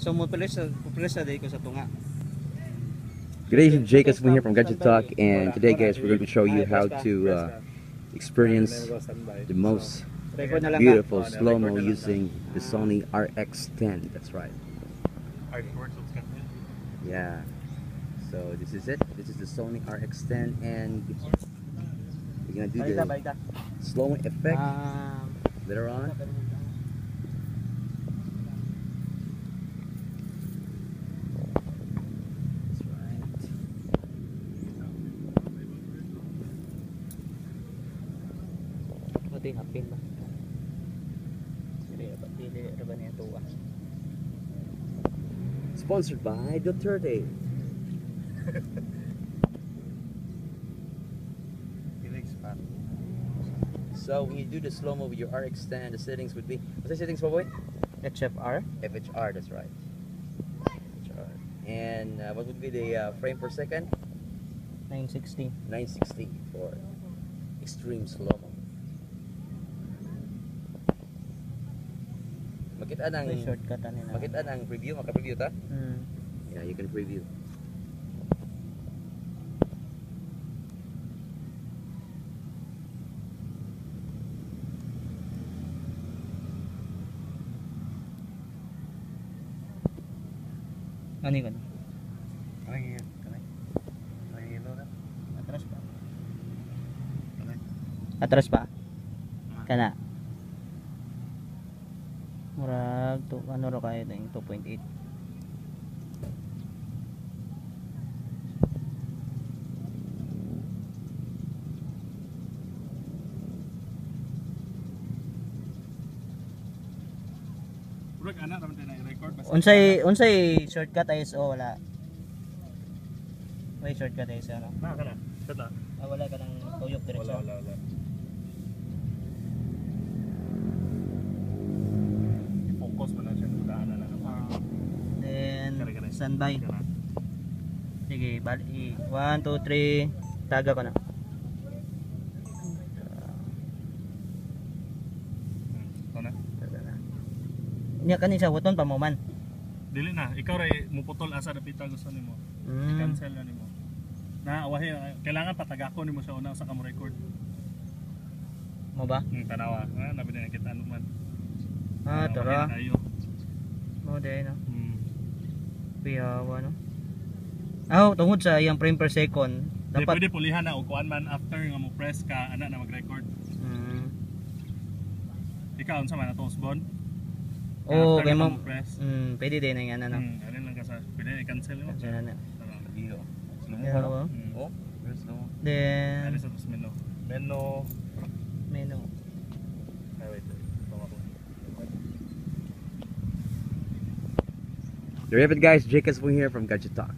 So mo pala sa day ko sa tunga. Good day, Jake Aswin here from Gadget Talk, and today, guys, we're going to show you how to uh, experience the most Record na lang beautiful slow-mo using the Sony RX10. That's right. Yeah. So this is it. This is the Sony RX10, and we're gonna do the slow-mo effect later on. Buti hapin ba? Dili ba ba niya tuwa? Sponsored by Duterte. So when you do the slow-mo with your RX10, the settings would be what's the settings, boy? HFR FHR. That's right. FHR. And uh, what would be the uh, frame per second? 960. 960 for extreme slow-mo. Makita ng May shortcut ani na. makita ng preview, maka-preview ta? Hmm. Yeah, you can preview. Ano yun? Atras pa. Atras pa. Kana. Murag to ano ro kayo ning 2.8. Urag ana naman tayo na-record basta. Unsay unsay shortcut ISO wala. May shortcut ISO ano? Na kana. Kada. Ah, wala ka nang tuyok diretso. Wala wala wala. I-focus mo na siya kung daan na lang. Then Kare, kare. Standby. Sige, bali 1 2 3 taga ko na. Na. Na. Nya kani sa waton pa mo man. Dili na. Ikaw ray muputol asa dapita gusto nimo. Mm. Cancel na nimo. Na awahi kailangan patagako nimo sa una sa kamo record. Mo ba? Hmm, tanawa. Ah, nabi na kita ano man. Ah, tara. Mo day no. Piyawa no. Ah, oh, tungod sa iyang frame per second, Dapat pwede pulihan na o kuan man after nga mo press ka ana na mag-record. mm. Ikaw unsa man atong usbon? Oh, kay mo mo press. mm, pwede din na yan ano. Hmm, ano lang ka sa pwede i-cancel mo. Diyan na. Iyo. No? well. Hmm. Oh, very slow. Then Ano sa? Menu. menu. There you have it, guys. Jake Aswin here from Gadget Talk.